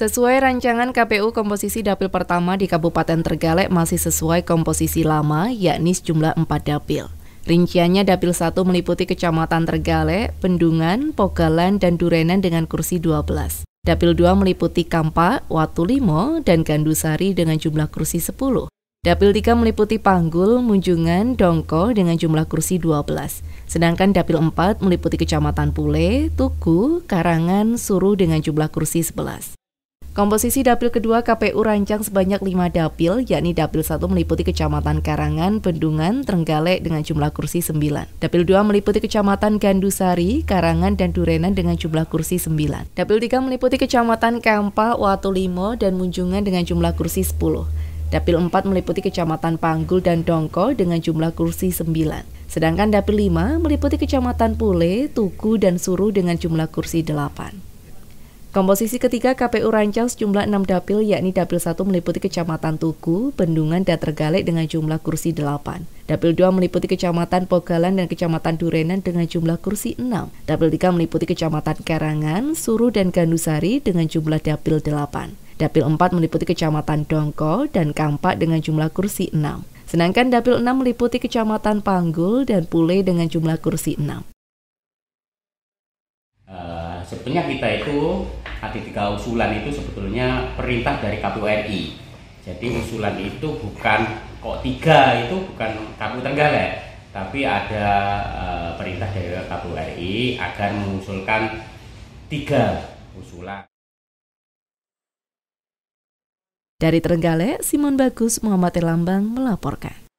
Sesuai rancangan KPU komposisi dapil pertama di Kabupaten Tergalek masih sesuai komposisi lama yakni sejumlah 4 dapil. Rinciannya dapil 1 meliputi Kecamatan Tergalek, Bendungan, Pogalan, dan Durenan dengan kursi 12. Dapil 2 meliputi Kampak, Watu Limo, dan Gandusari dengan jumlah kursi 10. Dapil 3 meliputi Panggul, Munjungan, Dongko dengan jumlah kursi 12. Sedangkan Dapil 4 meliputi Kecamatan Pule, Tugu, Karangan, Suru dengan jumlah kursi 11. Komposisi dapil kedua KPU rancang sebanyak 5 dapil, yakni dapil 1 meliputi Kecamatan Karangan, Bendungan, Trenggalek dengan jumlah kursi 9. Dapil 2 meliputi Kecamatan Gandusari, Karangan, dan Durenan dengan jumlah kursi 9. Dapil 3 meliputi Kecamatan Kampa, Watulimo, dan Munjungan dengan jumlah kursi 10. Dapil 4 meliputi Kecamatan Panggul dan Dongko dengan jumlah kursi 9. Sedangkan Dapil 5 meliputi Kecamatan Pule, Tugu, dan Suru dengan jumlah kursi 8. Komposisi ketiga KPU rancang sejumlah 6 dapil yakni Dapil 1 meliputi Kecamatan Tugu, Bendungan, dan Tergalek dengan jumlah kursi 8. Dapil 2 meliputi Kecamatan Pogalan dan Kecamatan Durenan dengan jumlah kursi 6. Dapil 3 meliputi Kecamatan Karangan, Suru, dan Gandusari dengan jumlah dapil 8. Dapil 4 meliputi Kecamatan Dongko dan Kampak dengan jumlah kursi 6. Sedangkan Dapil 6 meliputi Kecamatan Panggul dan Pule dengan jumlah kursi 6. Sebenarnya kita itu ada tiga usulan itu sebetulnya perintah dari KPU RI. Jadi usulan itu bukan kok tiga itu bukan KPU Trenggalek, tapi ada e, perintah dari KPU RI agar mengusulkan tiga usulan. Dari Trenggalek, Simon Bagus Muhammad Lambang melaporkan.